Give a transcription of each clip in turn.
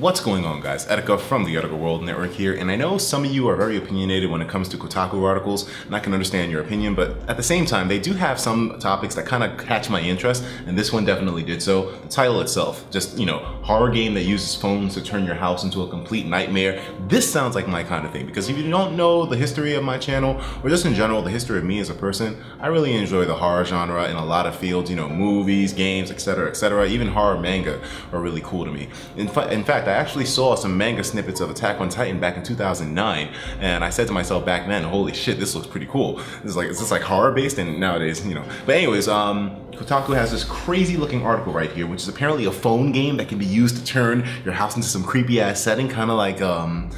What's going on guys? Etika from the Etika World Network here, and I know some of you are very opinionated when it comes to Kotaku articles, and I can understand your opinion, but at the same time, they do have some topics that kind of catch my interest, and this one definitely did so. The title itself, just, you know, horror game that uses phones to turn your house into a complete nightmare. This sounds like my kind of thing, because if you don't know the history of my channel, or just in general, the history of me as a person, I really enjoy the horror genre in a lot of fields, you know, movies, games, etc., etc. Even horror manga are really cool to me. In, in fact, fact, I actually saw some manga snippets of Attack on Titan back in 2009, and I said to myself back then, holy shit, this looks pretty cool. This is like, is this like horror based? And nowadays, you know. But anyways, um, Kotaku has this crazy looking article right here, which is apparently a phone game that can be used to turn your house into some creepy ass setting, kind of like, um,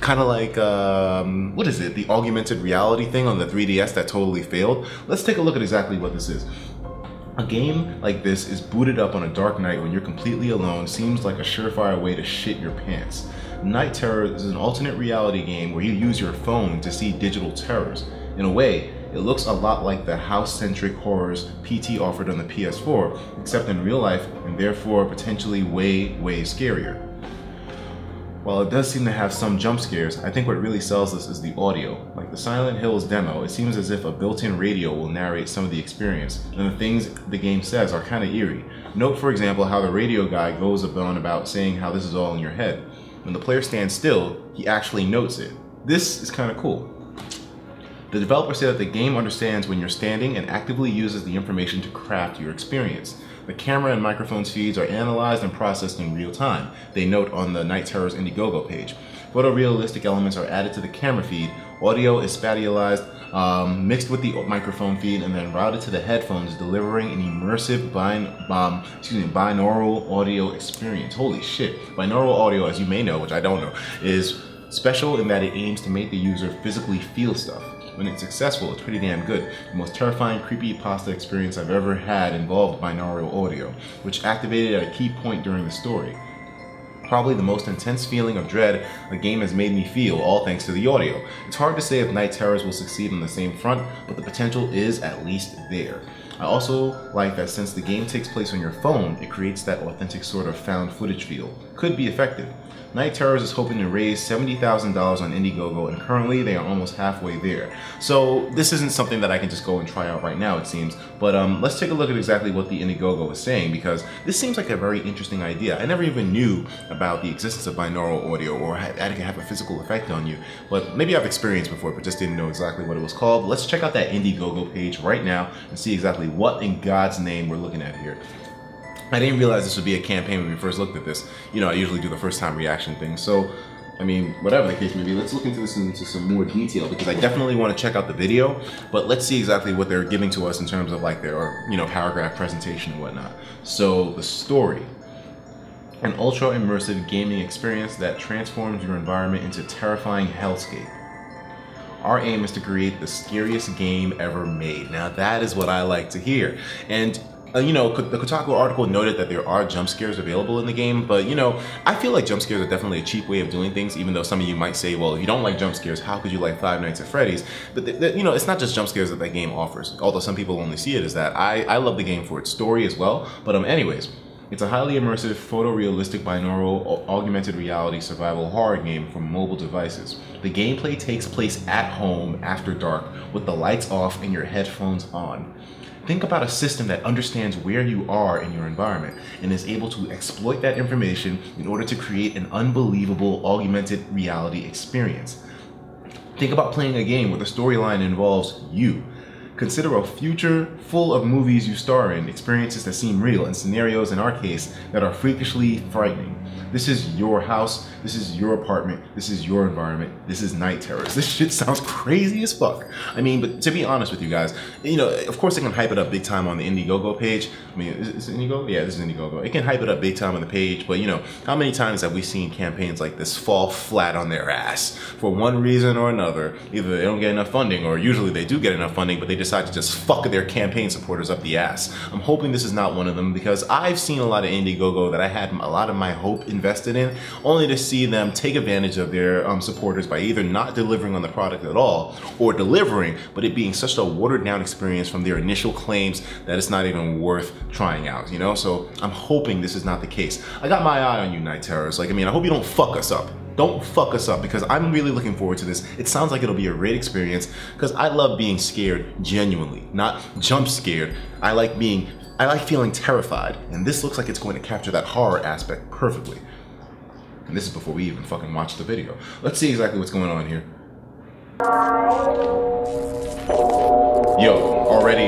kind of like, um, what is it? The augmented reality thing on the 3DS that totally failed. Let's take a look at exactly what this is. A game like this is booted up on a dark night when you're completely alone seems like a surefire way to shit your pants. Night Terror is an alternate reality game where you use your phone to see digital terrors. In a way, it looks a lot like the house-centric horrors PT offered on the PS4, except in real life and therefore potentially way, way scarier. While it does seem to have some jump scares, I think what really sells this is the audio. Like the Silent Hills demo, it seems as if a built-in radio will narrate some of the experience, and the things the game says are kinda eerie. Note for example how the radio guy goes on about saying how this is all in your head. When the player stands still, he actually notes it. This is kinda cool. The developer said that the game understands when you're standing and actively uses the information to craft your experience. The camera and microphone's feeds are analyzed and processed in real time, they note on the Night Terror's Indiegogo page. Photorealistic elements are added to the camera feed, audio is spatialized, um, mixed with the microphone feed, and then routed to the headphones, delivering an immersive bin um, excuse me, binaural audio experience. Holy shit. Binaural audio, as you may know, which I don't know, is special in that it aims to make the user physically feel stuff. When it's successful, it's pretty damn good. The most terrifying creepy pasta experience I've ever had involved binaural audio, which activated at a key point during the story. Probably the most intense feeling of dread a game has made me feel, all thanks to the audio. It's hard to say if Night Terrors will succeed on the same front, but the potential is at least there. I also like that since the game takes place on your phone, it creates that authentic sort of found footage feel. Could be effective. Night Terrors is hoping to raise $70,000 on Indiegogo, and currently they are almost halfway there. So this isn't something that I can just go and try out right now, it seems. But um, let's take a look at exactly what the Indiegogo is saying, because this seems like a very interesting idea. I never even knew about the existence of binaural audio, or that it can have a physical effect on you. But maybe I've experienced before, but just didn't know exactly what it was called. Let's check out that Indiegogo page right now and see exactly what in God's name we're looking at here. I didn't realize this would be a campaign when we first looked at this. You know, I usually do the first time reaction thing. So, I mean, whatever the case may be, let's look into this into some more detail because I definitely want to check out the video, but let's see exactly what they're giving to us in terms of like their, you know, paragraph presentation and whatnot. So, the story. An ultra immersive gaming experience that transforms your environment into terrifying hellscape. Our aim is to create the scariest game ever made. Now that is what I like to hear. And uh, you know, the Kotaku article noted that there are jump scares available in the game, but you know, I feel like jump scares are definitely a cheap way of doing things, even though some of you might say, well, if you don't like jump scares, how could you like Five Nights at Freddy's? But, the, the, you know, it's not just jump scares that that game offers, although some people only see it as that. I, I love the game for its story as well, but um, anyways, it's a highly immersive, photorealistic binaural augmented reality survival horror game for mobile devices. The gameplay takes place at home after dark with the lights off and your headphones on. Think about a system that understands where you are in your environment and is able to exploit that information in order to create an unbelievable augmented reality experience. Think about playing a game where the storyline involves you. Consider a future full of movies you star in, experiences that seem real, and scenarios, in our case, that are freakishly frightening. This is your house. This is your apartment. This is your environment. This is night terrors. This shit sounds crazy as fuck. I mean, but to be honest with you guys, you know, of course they can hype it up big time on the Indiegogo page. I mean, is, is Indiegogo? Yeah, this is Indiegogo. It can hype it up big time on the page, but you know, how many times have we seen campaigns like this fall flat on their ass for one reason or another? Either they don't get enough funding, or usually they do get enough funding, but they decide decide to just fuck their campaign supporters up the ass. I'm hoping this is not one of them because I've seen a lot of Indiegogo that I had a lot of my hope invested in, only to see them take advantage of their um, supporters by either not delivering on the product at all or delivering, but it being such a watered down experience from their initial claims that it's not even worth trying out, you know? So I'm hoping this is not the case. I got my eye on you, Night Terrors. Like, I mean, I hope you don't fuck us up. Don't fuck us up because I'm really looking forward to this. It sounds like it'll be a great experience because I love being scared genuinely, not jump scared. I like being, I like feeling terrified. And this looks like it's going to capture that horror aspect perfectly. And this is before we even fucking watch the video. Let's see exactly what's going on here. Yo, already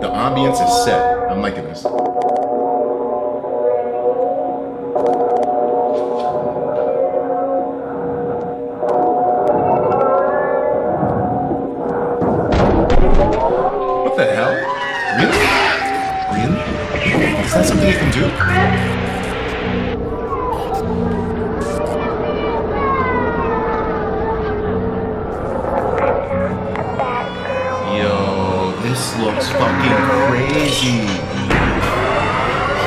the ambience is set. I'm liking this. You can do? Yo, this looks fucking crazy.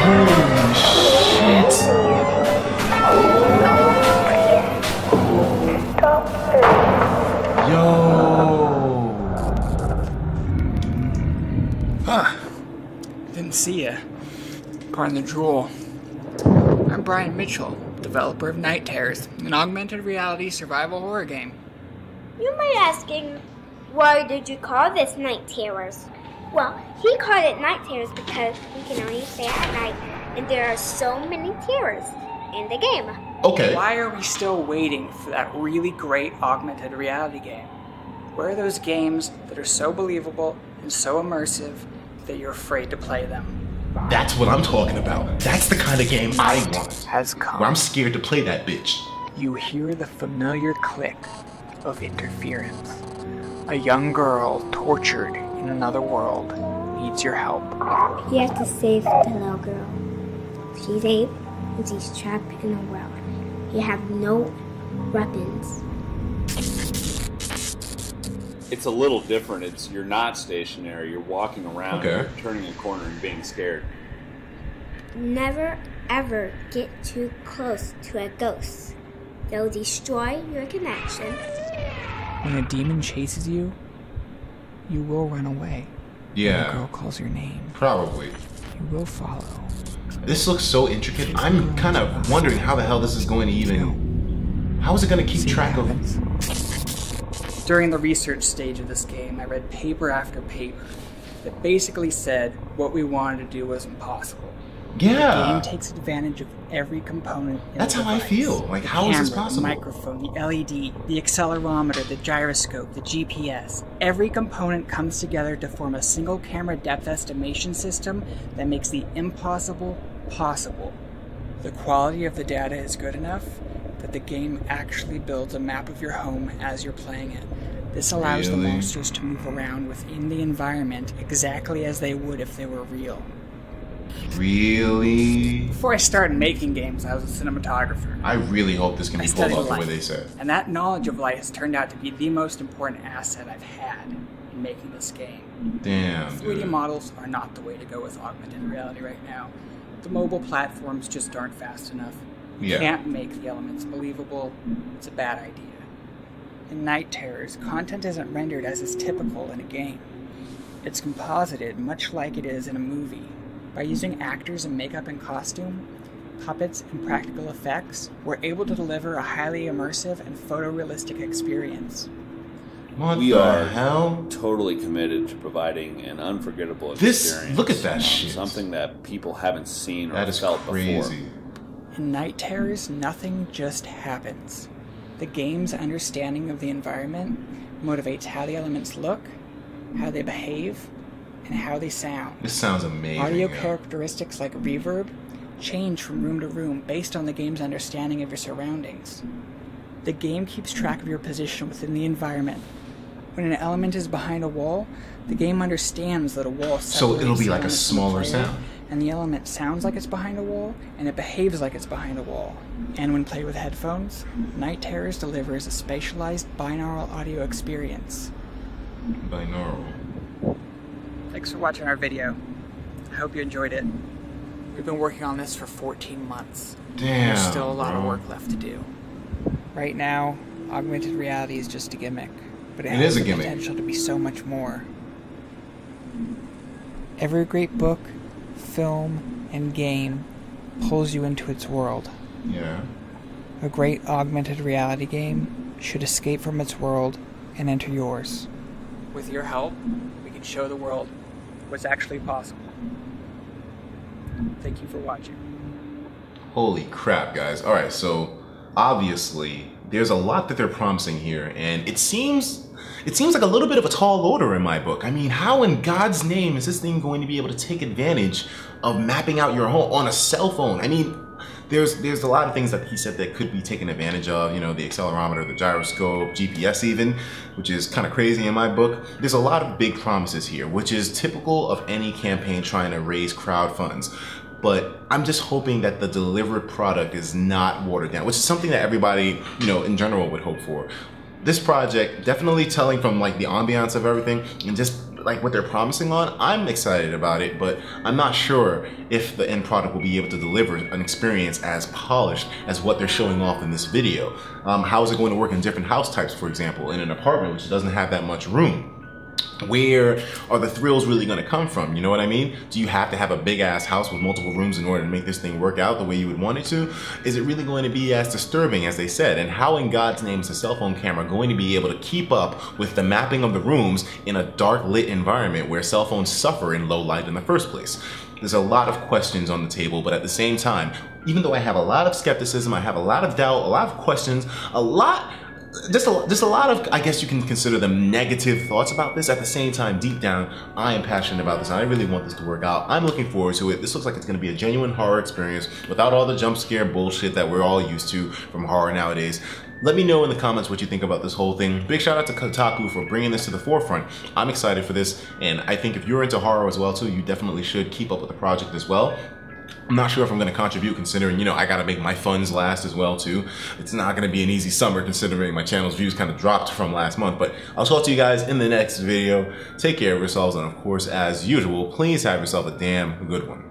Holy shit. Yo. Huh. Didn't see ya. Pardon the drool. I'm Brian Mitchell, developer of Night Terrors, an augmented reality survival horror game. You might be asking, why did you call this Night Terrors? Well, he called it Night Terrors because we can only stay at night, and there are so many terrors in the game. Okay. Why are we still waiting for that really great augmented reality game? Where are those games that are so believable and so immersive that you're afraid to play them? That's what I'm talking about. That's the kind of game I want. Has come. Where I'm scared to play that bitch. you hear the familiar click of interference. A young girl tortured in another world needs your help. You have to save the little girl. She's ape, and she's trapped in a world. You have no weapons. It's a little different. It's you're not stationary. You're walking around, Okay. you're turning a corner and being scared. Never ever get too close to a ghost. They'll destroy your connection. When a demon chases you, you will run away. When a girl calls your name, probably. you will follow. This looks so intricate. I'm kind of wondering how the hell this is going to even. How is it going to keep track of? During the research stage of this game, I read paper after paper that basically said what we wanted to do was impossible. Yeah. The game takes advantage of every component. In That's how I feel. Like, The how is this camera, possible? The microphone, the LED, the accelerometer, the gyroscope, the GPS. Every component comes together to form a single camera depth estimation system that makes the impossible possible. The quality of the data is good enough that the game actually builds a map of your home as you're playing it. This allows the monsters to move around within the environment exactly as they would if they were real. Really? Before I started making games, I was a cinematographer. I really hope this can be pulled off the way they said. And that knowledge of light has turned out to be the most important asset I've had in making this game. Damn, 3D dude. models are not the way to go with augmented reality right now. The mobile platforms just aren't fast enough. You Yeah. can't make the elements believable. It's a bad idea. In Night Terrors, content isn't rendered as is typical in a game. It's composited much like it is in a movie. By using actors and makeup and costume, puppets, and practical effects, we're able to deliver a highly immersive and photorealistic experience. What We the are- hell? Totally committed to providing an unforgettable This- experience. look at that shit. Something that people haven't seen or That is felt crazy. before. In Night Terrors, nothing just happens. The game's understanding of the environment motivates how the elements look, how they behave, and how they sound. This sounds amazing. Audio yeah. characteristics like reverb change from room to room based on the game's understanding of your surroundings. The game keeps track of your position within the environment. When an element is behind a wall, the game understands that a wall So it'll be like a smaller player, sound. And the element sounds like it's behind a wall, and it behaves like it's behind a wall. And when played with headphones, Night Terrors delivers a spatialized binaural audio experience. Binaural. Thanks for watching our video. I hope you enjoyed it. We've been working on this for 14 months. Damn. There's still a lot bro. of work left to do. Right now, augmented reality is just a gimmick, but it, It has is a the gimmick. potential to be so much more. Every great book, film, and game pulls you into its world. Yeah. A great augmented reality game should escape from its world and enter yours. With your help, we can show the world what's actually possible. Thank you for watching. Holy crap, guys. All right, so obviously there's a lot that they're promising here, and it seems it seems like a little bit of a tall order in my book. I mean, how in God's name is this thing going to be able to take advantage of mapping out your home on a cell phone? I mean, there's there's a lot of things that he said that could be taken advantage of. You know, the accelerometer, the gyroscope, GPS, even, which is kind of crazy in my book. There's a lot of big promises here, which is typical of any campaign trying to raise crowd funds. But I'm just hoping that the delivered product is not watered down, which is something that everybody, you know, in general would hope for. This project, definitely telling from like the ambiance of everything and just like what they're promising on, I'm excited about it, but I'm not sure if the end product will be able to deliver an experience as polished as what they're showing off in this video. Um, how is it going to work in different house types, for example, in an apartment which doesn't have that much room? Where are the thrills really going to come from? You know what I mean? Do you have to have a big ass house with multiple rooms in order to make this thing work out the way you would want it to? Is it really going to be as disturbing as they said? And how in God's name is a cell phone camera going to be able to keep up with the mapping of the rooms in a dark lit environment where cell phones suffer in low light in the first place? There's a lot of questions on the table, but at the same time, even though I have a lot of skepticism, I have a lot of doubt, a lot of questions, a lot just a, just a lot of, I guess you can consider them negative thoughts about this. At the same time, deep down, I am passionate about this. I really want this to work out. I'm looking forward to it. This looks like it's going to be a genuine horror experience without all the jump scare bullshit that we're all used to from horror nowadays. Let me know in the comments what you think about this whole thing. Big shout out to Kotaku for bringing this to the forefront. I'm excited for this, and I think if you're into horror as well too, you definitely should keep up with the project as well. I'm not sure if I'm going to contribute considering, you know, I got to make my funds last as well too. It's not going to be an easy summer considering my channel's views kind of dropped from last month, but I'll talk to you guys in the next video. Take care of yourselves and of course, as usual, please have yourself a damn good one.